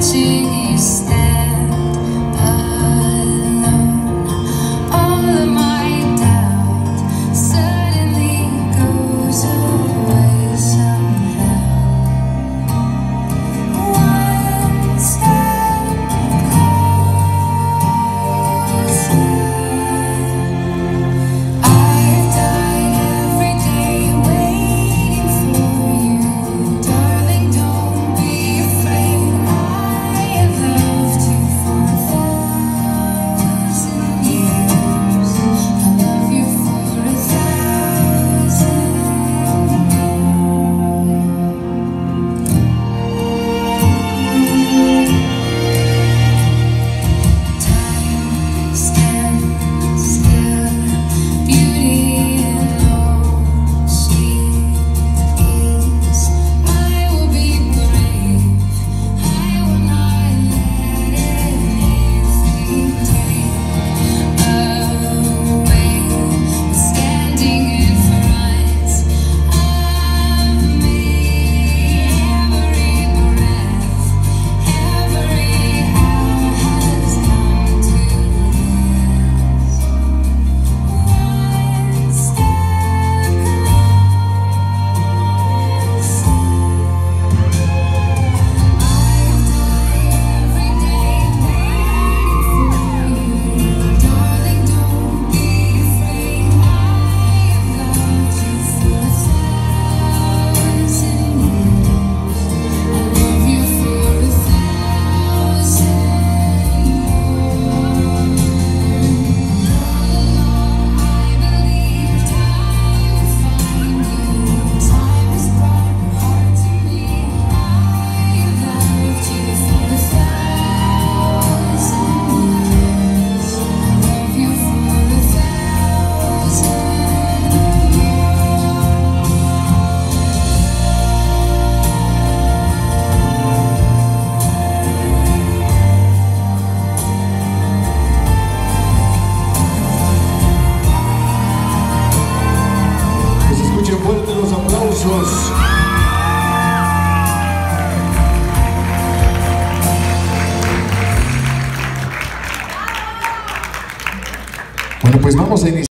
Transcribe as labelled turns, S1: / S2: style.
S1: 情 aplausos. Bueno, pues vamos a iniciar.